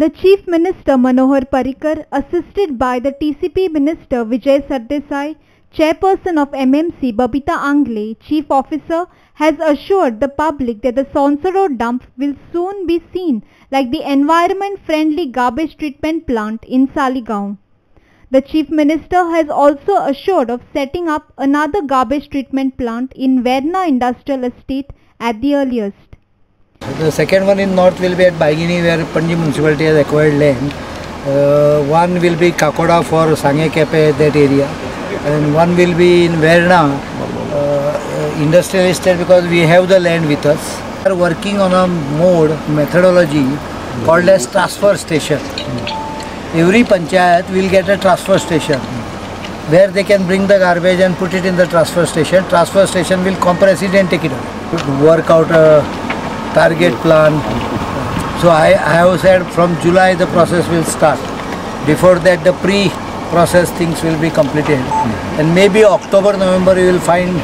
The Chief Minister Manohar Parrikar, assisted by the TCP Minister Vijay Sardesai, Chairperson of MMC Babita Angle, Chief Officer, has assured the public that the Sonsoddo dump will soon be seen like the environment-friendly garbage treatment plant in Saligaon. The Chief Minister has also assured of setting up another garbage treatment plant in Verna Industrial Estate at the earliest. The second one in north will be at Baingini where Panji municipality has acquired land. Uh, one will be Kakoda for Sanguem Quepem that area and one will be in Verna uh, industrial estate because we have the land with us. We are working on a mode methodology called as transfer station. Every panchayat will get a transfer station where they can bring the garbage and put it in the transfer station. Transfer station will compress it and take it out. Work out a target plan. So I, I have said from July the process will start. Before that the pre-process things will be completed. And maybe October, November you will find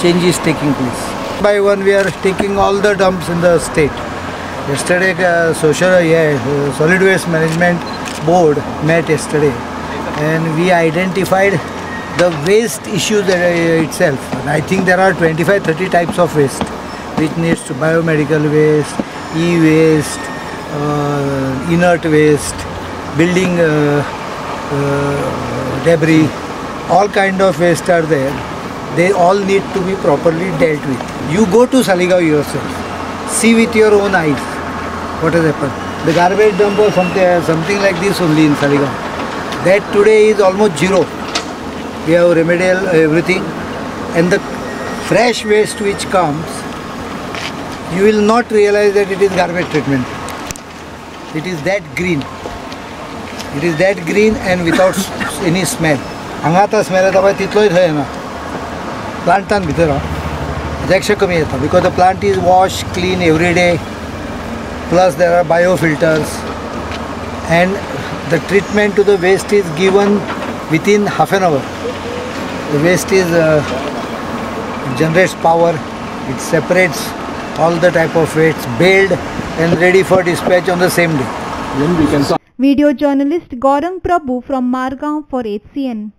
changes taking place. By one we are taking all the dumps in the state. Yesterday uh, social yeah, uh, solid waste management board met yesterday and we identified the waste issue uh, itself. And I think there are 25-30 types of waste which needs to biomedical waste, e-waste, uh, inert waste, building uh, uh, debris, all kind of waste are there. They all need to be properly dealt with. You go to Saligaon yourself, see with your own eyes what has happened. The garbage dump or something, something like this only in Saligaon. That today is almost zero. We have remedial everything and the fresh waste which comes you will not realize that it is garbage treatment. It is that green. It is that green and without any smell. हांगा आतां smell येता पळय तितलोय थंय येना प्लांटान भितर तेच्या कमी येता because the plant is wash clean every debt plus there are bio filters and the treatment to the waste is given within half an hour. The waste is uh, generates power, it separates all the type of weights baled and ready for dispatch on the same day. Then we can. Video journalist Gaurang Prabhu from Margao for HCN.